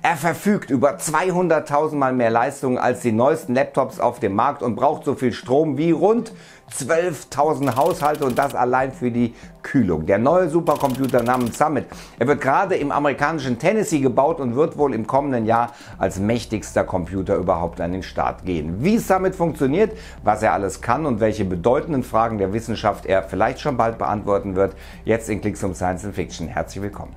Er verfügt über 200.000 mal mehr Leistung als die neuesten Laptops auf dem Markt und braucht so viel Strom wie rund 12.000 Haushalte und das allein für die Kühlung. Der neue Supercomputer namens Summit. Er wird gerade im amerikanischen Tennessee gebaut und wird wohl im kommenden Jahr als mächtigster Computer überhaupt an den Start gehen. Wie Summit funktioniert, was er alles kann und welche bedeutenden Fragen der Wissenschaft er vielleicht schon bald beantworten wird, jetzt in Klicks um Science Fiction. Herzlich willkommen.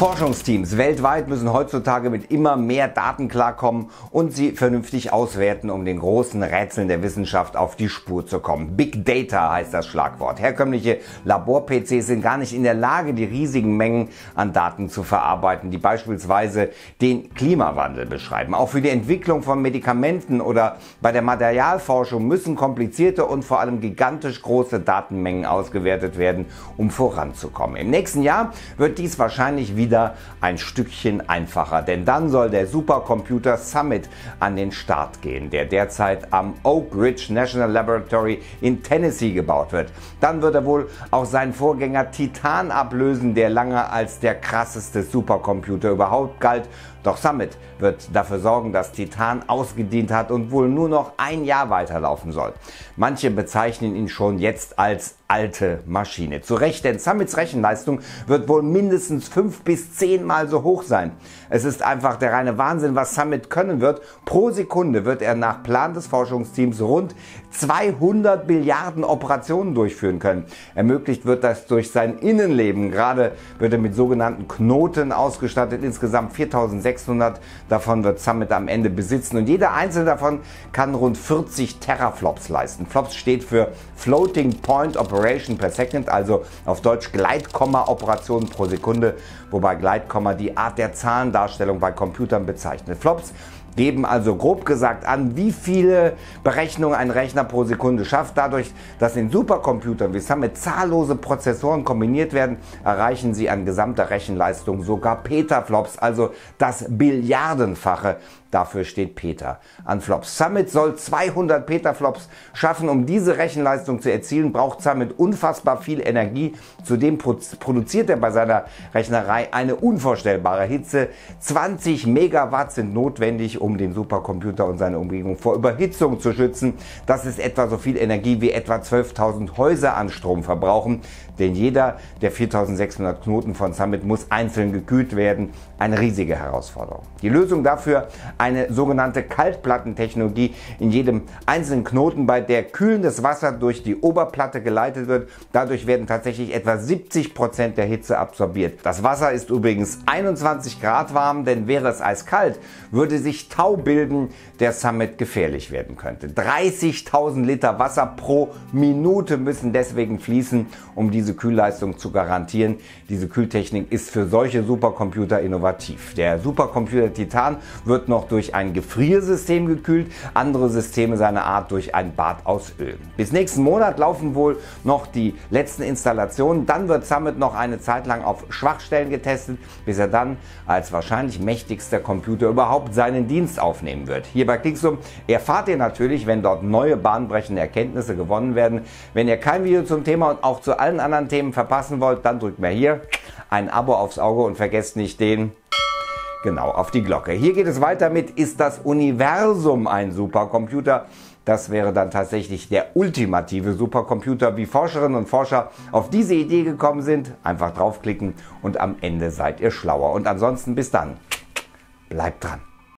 Forschungsteams weltweit müssen heutzutage mit immer mehr Daten klarkommen und sie vernünftig auswerten, um den großen Rätseln der Wissenschaft auf die Spur zu kommen. Big Data heißt das Schlagwort. Herkömmliche Labor-PCs sind gar nicht in der Lage, die riesigen Mengen an Daten zu verarbeiten, die beispielsweise den Klimawandel beschreiben. Auch für die Entwicklung von Medikamenten oder bei der Materialforschung müssen komplizierte und vor allem gigantisch große Datenmengen ausgewertet werden, um voranzukommen. Im nächsten Jahr wird dies wahrscheinlich wieder wieder ein Stückchen einfacher, denn dann soll der Supercomputer Summit an den Start gehen, der derzeit am Oak Ridge National Laboratory in Tennessee gebaut wird. Dann wird er wohl auch seinen Vorgänger Titan ablösen, der lange als der krasseste Supercomputer überhaupt galt doch Summit wird dafür sorgen, dass Titan ausgedient hat und wohl nur noch ein Jahr weiterlaufen soll. Manche bezeichnen ihn schon jetzt als alte Maschine. Zu Recht, denn Summits Rechenleistung wird wohl mindestens fünf bis zehn Mal so hoch sein. Es ist einfach der reine Wahnsinn, was Summit können wird. Pro Sekunde wird er nach Plan des Forschungsteams rund 200 Milliarden Operationen durchführen können. Ermöglicht wird das durch sein Innenleben. Gerade wird er mit sogenannten Knoten ausgestattet. Insgesamt 4600 davon wird Summit am Ende besitzen und jeder einzelne davon kann rund 40 Teraflops leisten. Flops steht für Floating Point Operation per Second, also auf Deutsch Gleitkomma Operationen pro Sekunde, wobei Gleitkomma die Art der Zahlendarstellung bei Computern bezeichnet. Flops geben also grob gesagt an, wie viele Berechnungen ein Rechner pro Sekunde schafft. Dadurch, dass in Supercomputern wie Summit zahllose Prozessoren kombiniert werden, erreichen sie an gesamter Rechenleistung sogar Petaflops, also das Billiardenfache Dafür steht Peter an Flops. Summit soll 200 Petaflops schaffen. Um diese Rechenleistung zu erzielen, braucht Summit unfassbar viel Energie. Zudem produziert er bei seiner Rechnerei eine unvorstellbare Hitze. 20 Megawatt sind notwendig, um den Supercomputer und seine Umgebung vor Überhitzung zu schützen. Das ist etwa so viel Energie wie etwa 12.000 Häuser an Strom verbrauchen. Denn jeder der 4600 Knoten von Summit muss einzeln gekühlt werden. Eine riesige Herausforderung. Die Lösung dafür eine sogenannte Kaltplattentechnologie in jedem einzelnen Knoten, bei der kühlendes Wasser durch die Oberplatte geleitet wird. Dadurch werden tatsächlich etwa 70 Prozent der Hitze absorbiert. Das Wasser ist übrigens 21 Grad warm, denn wäre es eiskalt, würde sich Tau bilden, der Summit gefährlich werden könnte. 30.000 Liter Wasser pro Minute müssen deswegen fließen, um diese Kühlleistung zu garantieren. Diese Kühltechnik ist für solche Supercomputer innovativ. Der Supercomputer Titan wird noch durch ein Gefriersystem gekühlt, andere Systeme seiner Art durch ein Bad aus Öl. Bis nächsten Monat laufen wohl noch die letzten Installationen, dann wird Summit noch eine Zeit lang auf Schwachstellen getestet, bis er dann als wahrscheinlich mächtigster Computer überhaupt seinen Dienst aufnehmen wird. Hier bei Clicksum erfahrt ihr natürlich, wenn dort neue bahnbrechende Erkenntnisse gewonnen werden. Wenn ihr kein Video zum Thema und auch zu allen anderen Themen verpassen wollt, dann drückt mir hier ein Abo aufs Auge und vergesst nicht den Genau, auf die Glocke. Hier geht es weiter mit, ist das Universum ein Supercomputer? Das wäre dann tatsächlich der ultimative Supercomputer, wie Forscherinnen und Forscher auf diese Idee gekommen sind. Einfach draufklicken und am Ende seid ihr schlauer. Und ansonsten bis dann. Bleibt dran.